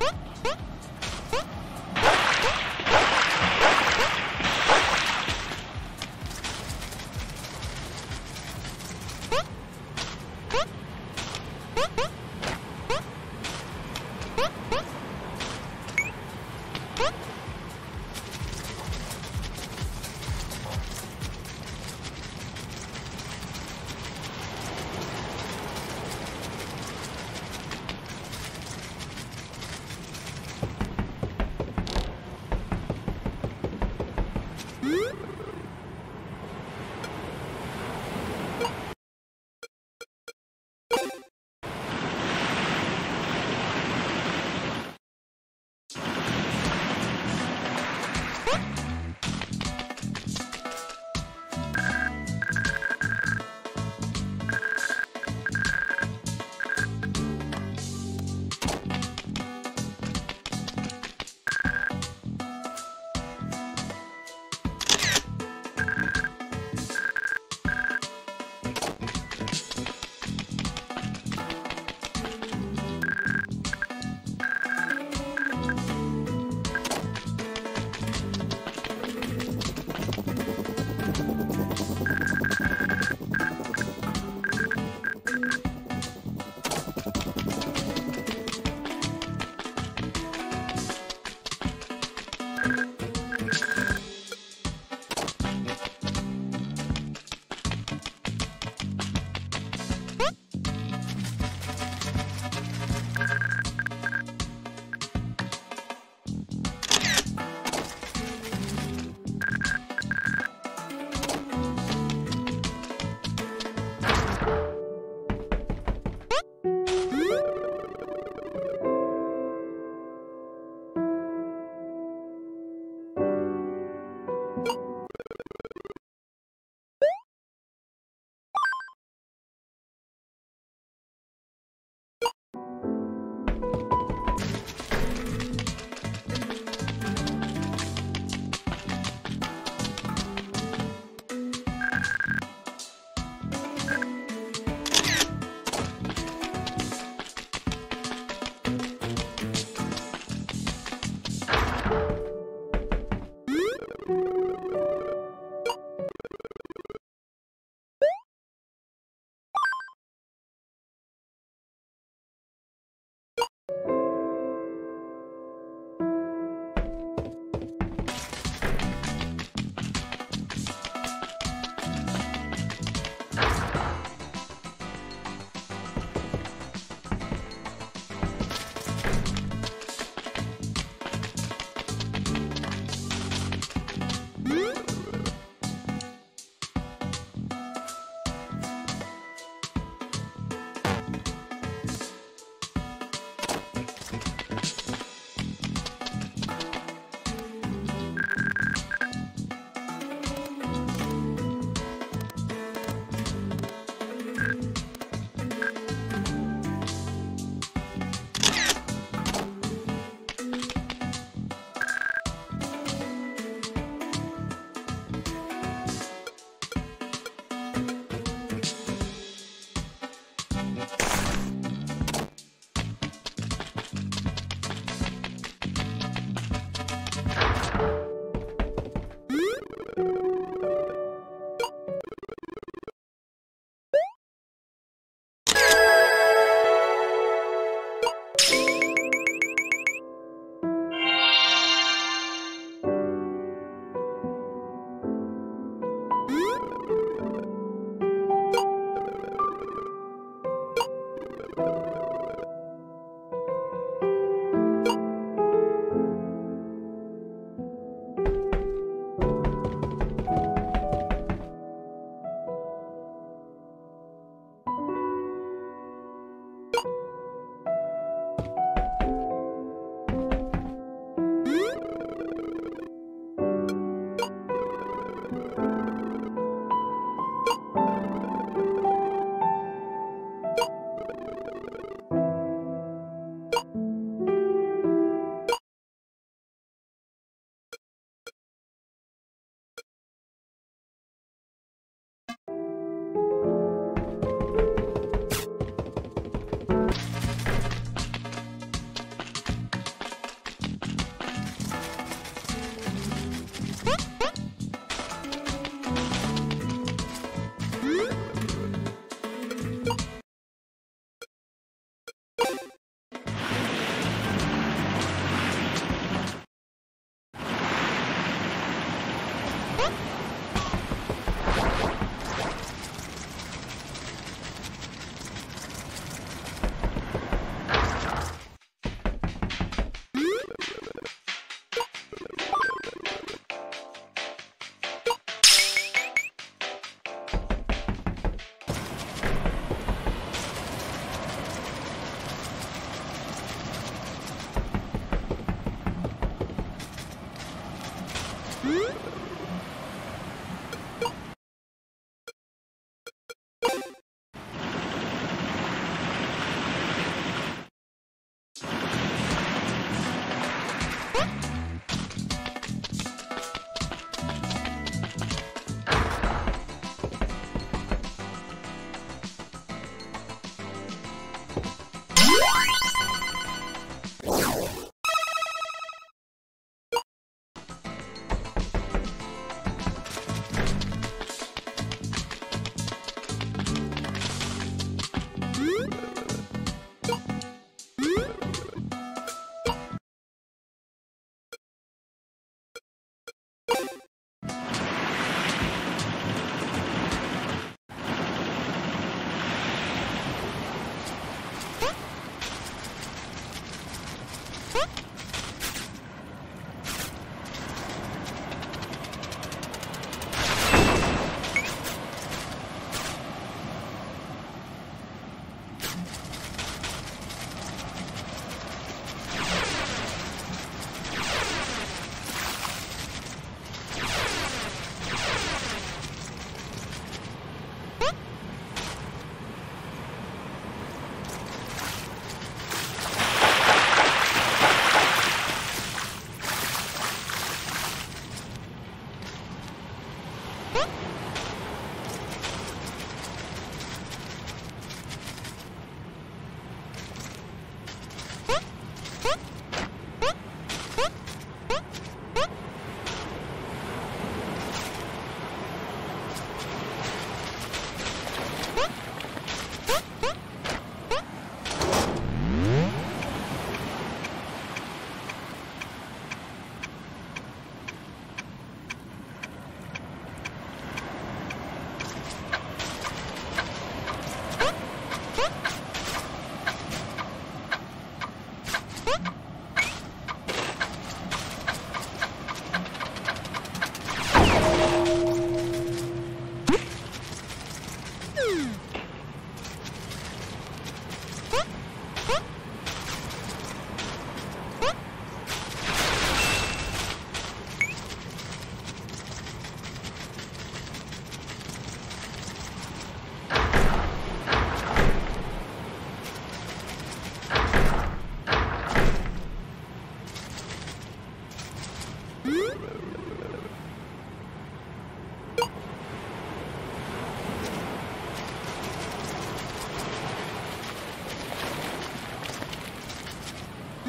Hey, hey.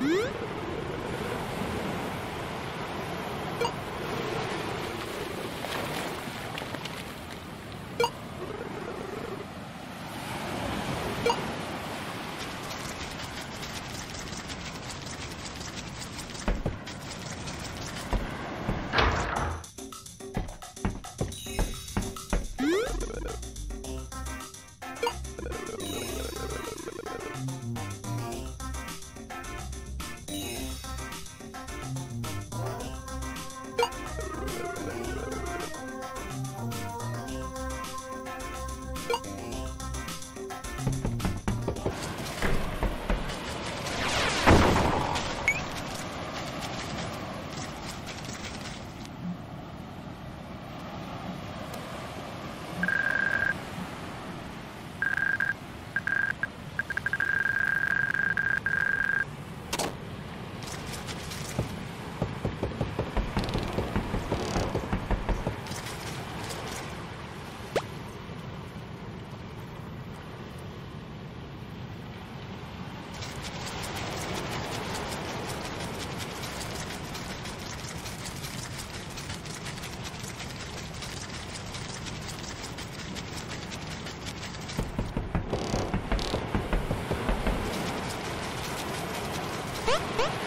Hum? え